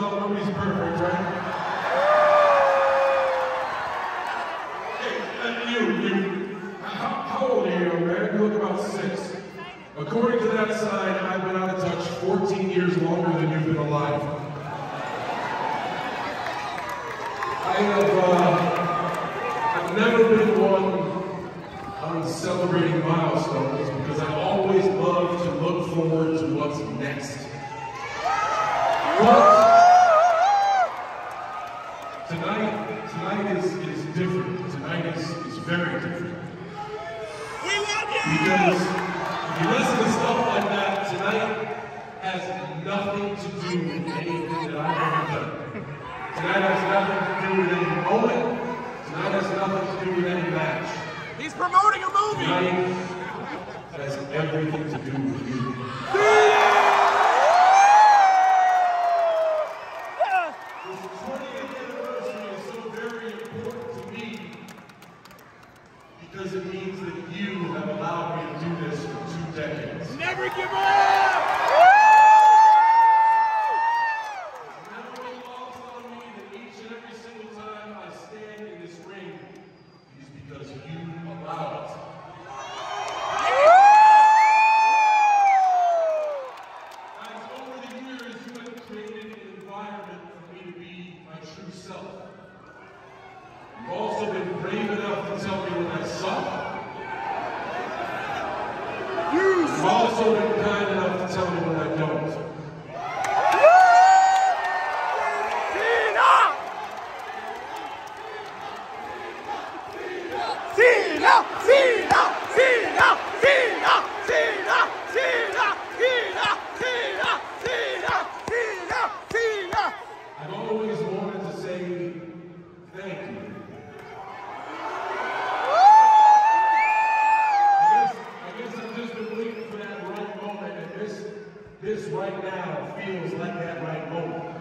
Well, nobody's perfect, right? How old are you, man? You look about six. According to that sign, I've been out of touch 14 years longer than you've been alive. I have, uh, I've never been one on celebrating milestones because I always love to look forward to what's next. But tonight, tonight is, is different. Tonight is, is very different. We love you! Because if you listen to stuff like that, tonight has nothing to do with anything that I've ever done. Tonight has nothing to do with any moment. Tonight has nothing to do with any match. He's promoting a movie! Tonight has everything to do with you. This right now feels like that right moment.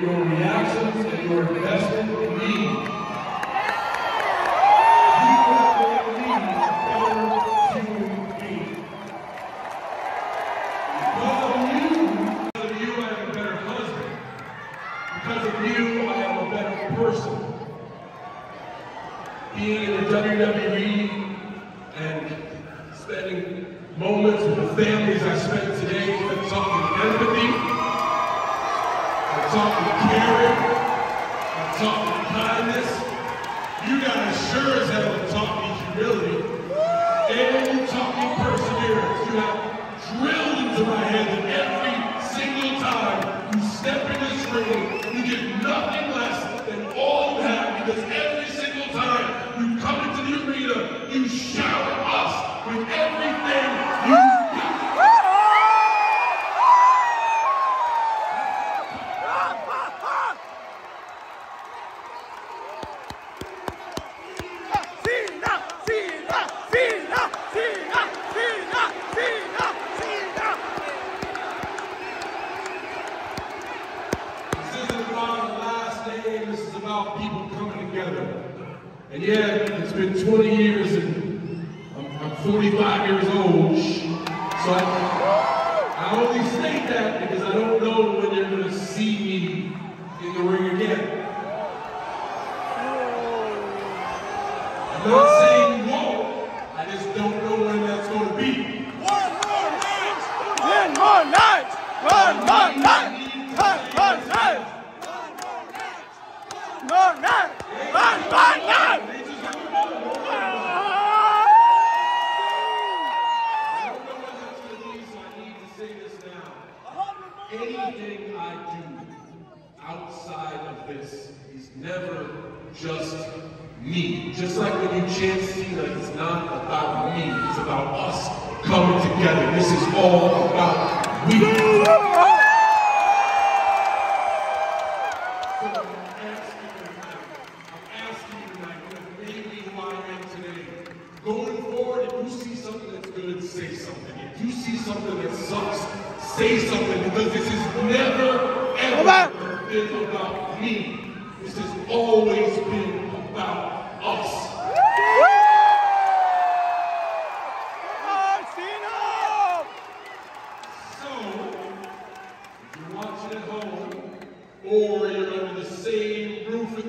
Your reactions and your investment in me. You have made me a better human being. Because of you, because of you, I am a better husband. Because of you, I am a better person. Being in the WWE and spending moments with the families I spent today, I taught me empathy. I caring. I taught me kindness. You guys sure as hell taught humility. And you taught me perseverance. You have drilled into my head that every single time you step in this ring, you get nothing less than all you have because every 45 years old. So asking you tonight. I'm asking you tonight, what me who I am today. Going forward, if you see something that's good, say something. If you see something that sucks, say something because this is never, ever been about me. This has always been about us. So, if you're watching at home, or